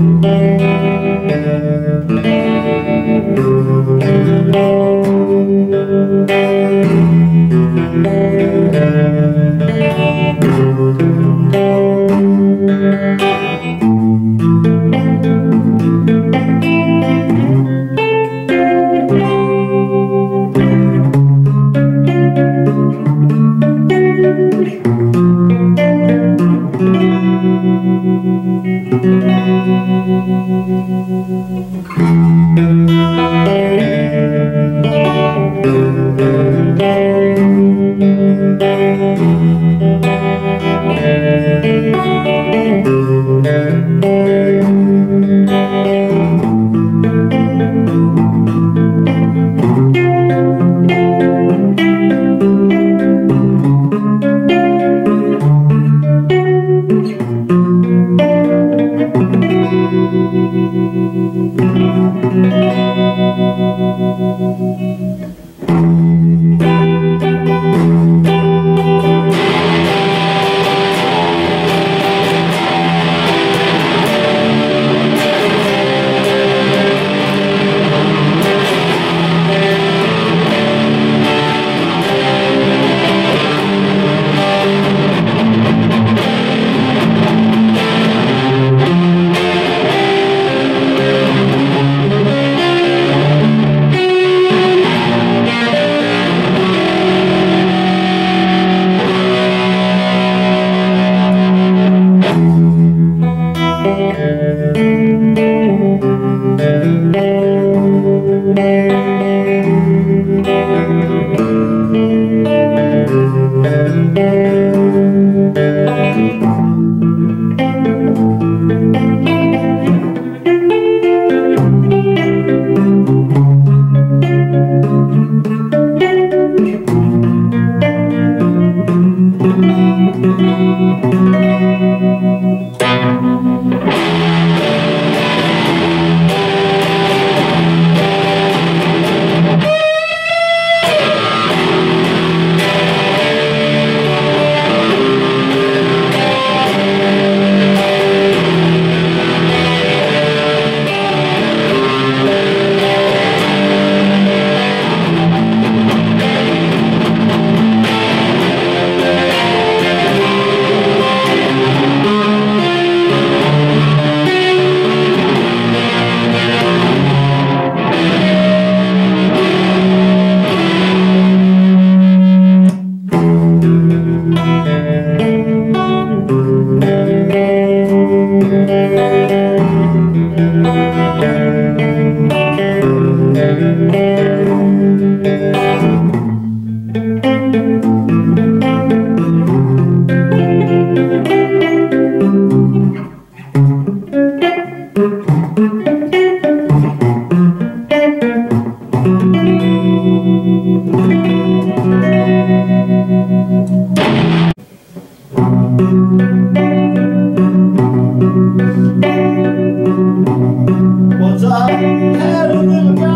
Thank I don't know.